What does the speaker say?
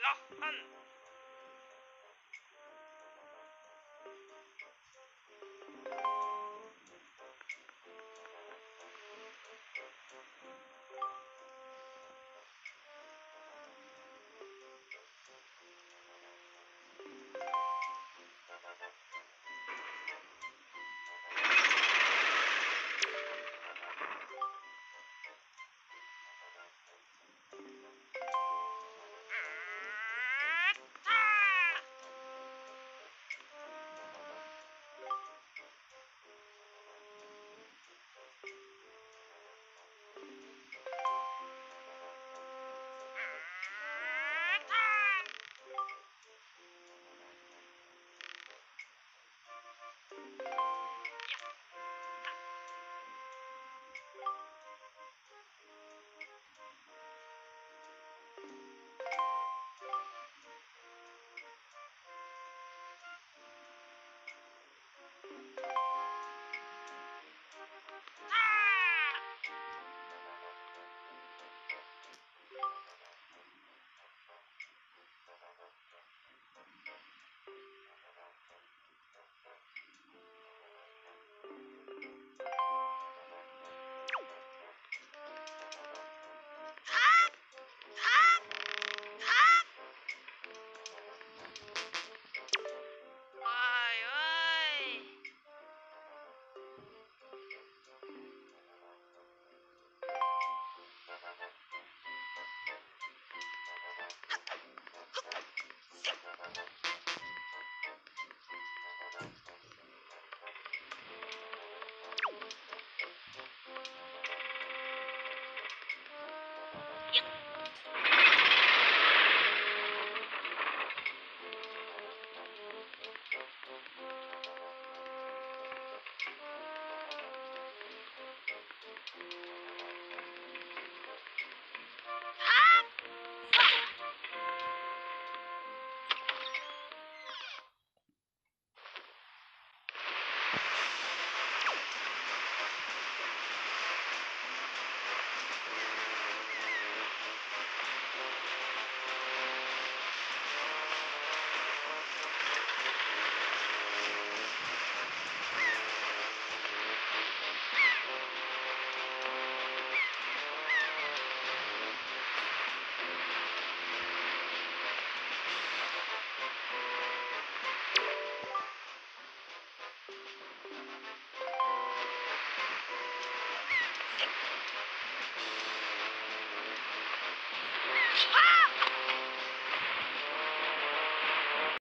Nó